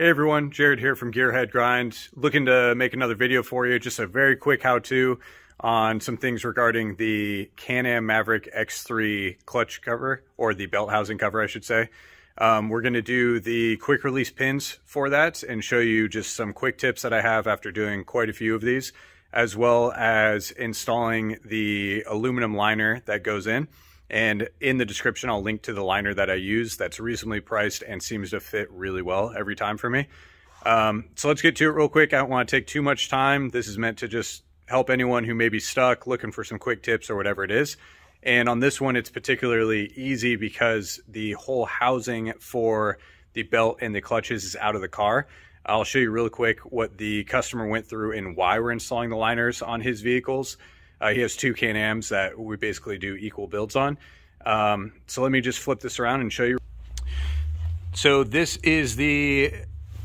Hey everyone, Jared here from Gearhead Grind. Looking to make another video for you, just a very quick how-to on some things regarding the Can-Am Maverick X3 clutch cover, or the belt housing cover, I should say. Um, we're going to do the quick release pins for that and show you just some quick tips that I have after doing quite a few of these, as well as installing the aluminum liner that goes in. And in the description, I'll link to the liner that I use that's reasonably priced and seems to fit really well every time for me. Um, so let's get to it real quick. I don't want to take too much time. This is meant to just help anyone who may be stuck looking for some quick tips or whatever it is. And on this one, it's particularly easy because the whole housing for the belt and the clutches is out of the car. I'll show you real quick what the customer went through and why we're installing the liners on his vehicles. Uh, he has two Can-Ams that we basically do equal builds on. Um, so let me just flip this around and show you. So this is the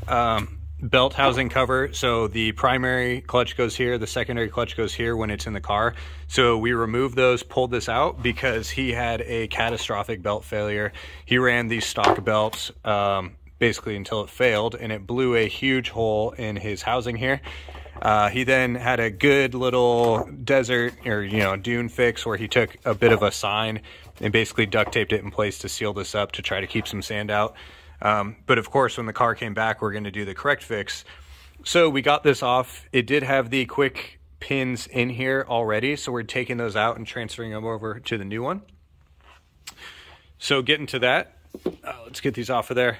um, belt housing cover. So the primary clutch goes here, the secondary clutch goes here when it's in the car. So we removed those, pulled this out because he had a catastrophic belt failure. He ran these stock belts um, basically until it failed and it blew a huge hole in his housing here. Uh, he then had a good little desert or, you know, dune fix where he took a bit of a sign and basically duct taped it in place to seal this up to try to keep some sand out. Um, but of course, when the car came back, we're going to do the correct fix. So we got this off. It did have the quick pins in here already. So we're taking those out and transferring them over to the new one. So getting to that, uh, let's get these off of there.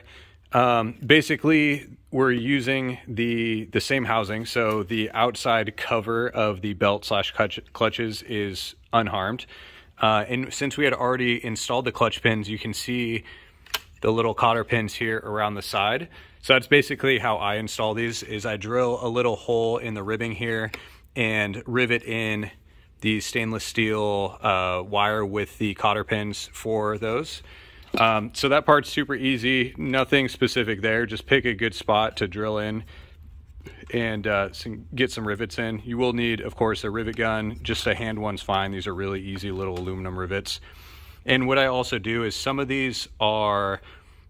Um, basically, we're using the the same housing, so the outside cover of the belt slash clutches is unharmed. Uh, and since we had already installed the clutch pins, you can see the little cotter pins here around the side. So that's basically how I install these is I drill a little hole in the ribbing here and rivet in the stainless steel uh, wire with the cotter pins for those. Um, so that part's super easy, nothing specific there. Just pick a good spot to drill in and uh, get some rivets in. You will need, of course, a rivet gun. Just a hand one's fine. These are really easy little aluminum rivets. And what I also do is some of these are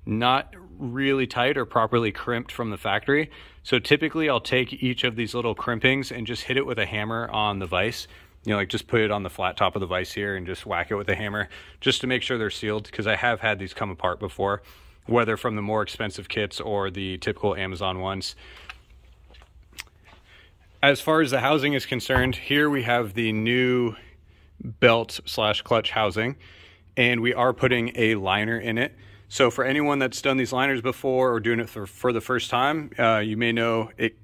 not really tight or properly crimped from the factory. So typically I'll take each of these little crimpings and just hit it with a hammer on the vise you know, like just put it on the flat top of the vise here and just whack it with a hammer just to make sure they're sealed because I have had these come apart before, whether from the more expensive kits or the typical Amazon ones. As far as the housing is concerned, here we have the new belt slash clutch housing and we are putting a liner in it. So for anyone that's done these liners before or doing it for, for the first time, uh, you may know it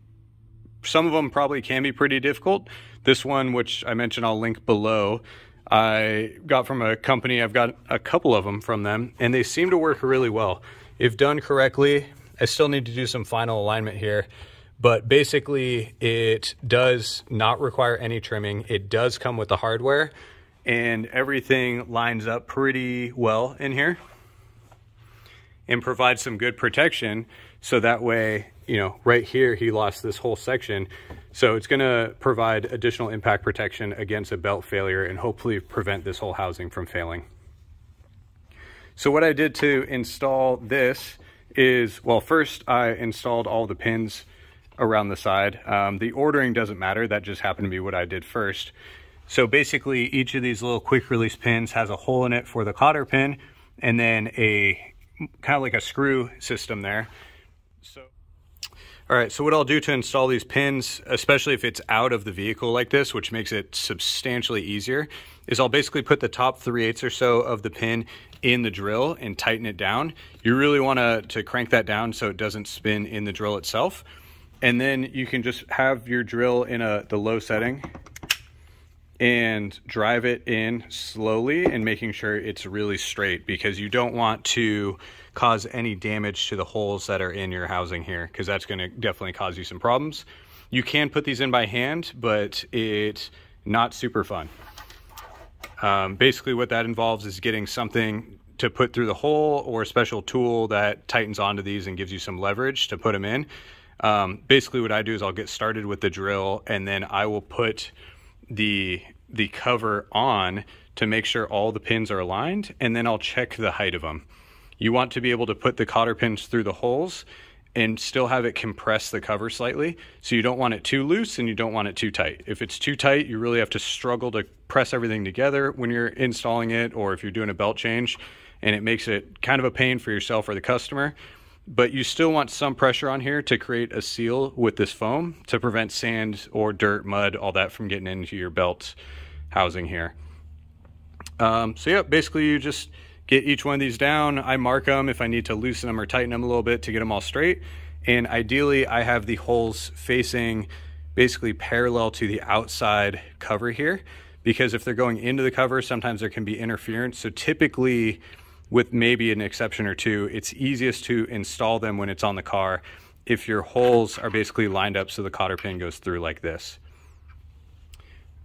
some of them probably can be pretty difficult. This one, which I mentioned, I'll link below. I got from a company, I've got a couple of them from them, and they seem to work really well. If done correctly, I still need to do some final alignment here, but basically it does not require any trimming. It does come with the hardware, and everything lines up pretty well in here and provides some good protection so that way you know, right here, he lost this whole section. So it's gonna provide additional impact protection against a belt failure and hopefully prevent this whole housing from failing. So what I did to install this is, well, first I installed all the pins around the side. Um, the ordering doesn't matter, that just happened to be what I did first. So basically each of these little quick release pins has a hole in it for the cotter pin and then a kind of like a screw system there. So all right, so what I'll do to install these pins, especially if it's out of the vehicle like this, which makes it substantially easier, is I'll basically put the top 3 eighths or so of the pin in the drill and tighten it down. You really want to, to crank that down so it doesn't spin in the drill itself. And then you can just have your drill in a the low setting and drive it in slowly and making sure it's really straight because you don't want to cause any damage to the holes that are in your housing here because that's going to definitely cause you some problems. You can put these in by hand, but it's not super fun. Um, basically what that involves is getting something to put through the hole or a special tool that tightens onto these and gives you some leverage to put them in. Um, basically what I do is I'll get started with the drill and then I will put the the cover on to make sure all the pins are aligned and then I'll check the height of them. You want to be able to put the cotter pins through the holes and still have it compress the cover slightly. So you don't want it too loose and you don't want it too tight. If it's too tight, you really have to struggle to press everything together when you're installing it or if you're doing a belt change and it makes it kind of a pain for yourself or the customer. But you still want some pressure on here to create a seal with this foam to prevent sand or dirt, mud, all that from getting into your belt housing here. Um, so yeah, basically you just get each one of these down. I mark them if I need to loosen them or tighten them a little bit to get them all straight. And ideally I have the holes facing basically parallel to the outside cover here because if they're going into the cover, sometimes there can be interference. So typically with maybe an exception or two, it's easiest to install them when it's on the car if your holes are basically lined up so the cotter pin goes through like this.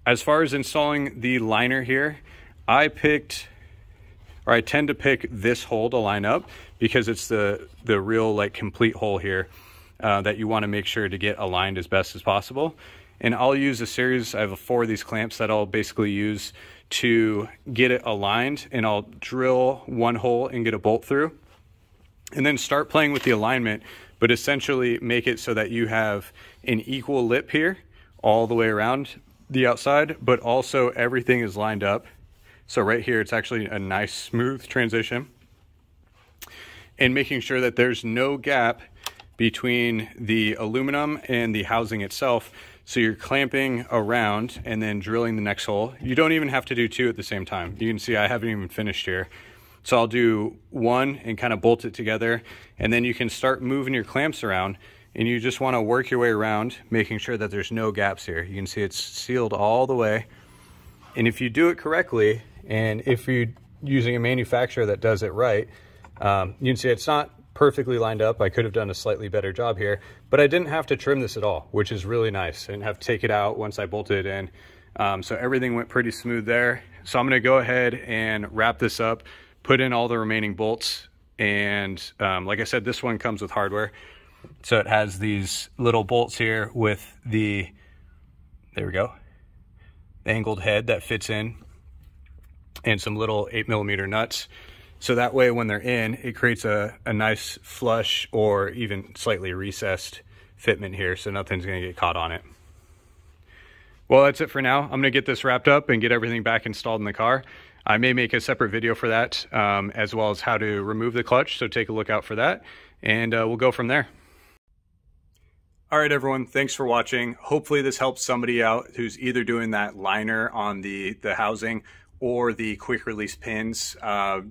As far as installing the liner here, I picked or I tend to pick this hole to line up because it's the, the real like complete hole here uh, that you wanna make sure to get aligned as best as possible. And I'll use a series, I have four of these clamps that I'll basically use to get it aligned and I'll drill one hole and get a bolt through and then start playing with the alignment, but essentially make it so that you have an equal lip here all the way around the outside, but also everything is lined up so right here, it's actually a nice smooth transition. And making sure that there's no gap between the aluminum and the housing itself. So you're clamping around and then drilling the next hole. You don't even have to do two at the same time. You can see I haven't even finished here. So I'll do one and kind of bolt it together. And then you can start moving your clamps around and you just wanna work your way around, making sure that there's no gaps here. You can see it's sealed all the way. And if you do it correctly, and if you're using a manufacturer that does it right, um, you can see it's not perfectly lined up. I could have done a slightly better job here, but I didn't have to trim this at all, which is really nice. I didn't have to take it out once I bolted it in. Um, so everything went pretty smooth there. So I'm gonna go ahead and wrap this up, put in all the remaining bolts. And um, like I said, this one comes with hardware. So it has these little bolts here with the, there we go, angled head that fits in and some little eight millimeter nuts. So that way when they're in, it creates a, a nice flush or even slightly recessed fitment here so nothing's gonna get caught on it. Well, that's it for now. I'm gonna get this wrapped up and get everything back installed in the car. I may make a separate video for that, um, as well as how to remove the clutch, so take a look out for that, and uh, we'll go from there. All right, everyone, thanks for watching. Hopefully this helps somebody out who's either doing that liner on the, the housing or the quick release pins. Uh,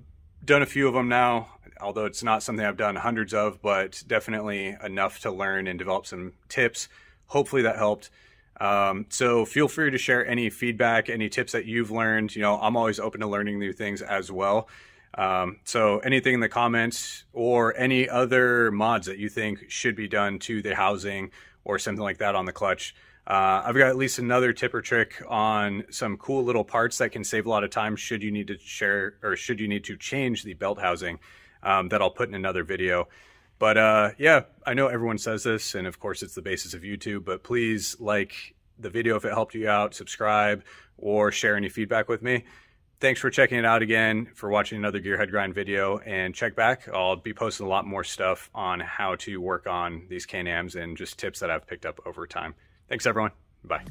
done a few of them now, although it's not something I've done hundreds of, but definitely enough to learn and develop some tips. Hopefully that helped. Um, so feel free to share any feedback, any tips that you've learned. You know, I'm always open to learning new things as well. Um, so anything in the comments or any other mods that you think should be done to the housing or something like that on the clutch, uh, I've got at least another tip or trick on some cool little parts that can save a lot of time should you need to share or should you need to change the belt housing um, that I'll put in another video. But uh, yeah, I know everyone says this, and of course it's the basis of YouTube, but please like the video if it helped you out, subscribe, or share any feedback with me. Thanks for checking it out again, for watching another Gearhead Grind video, and check back. I'll be posting a lot more stuff on how to work on these Can-Ams and just tips that I've picked up over time. Thanks, everyone. Bye.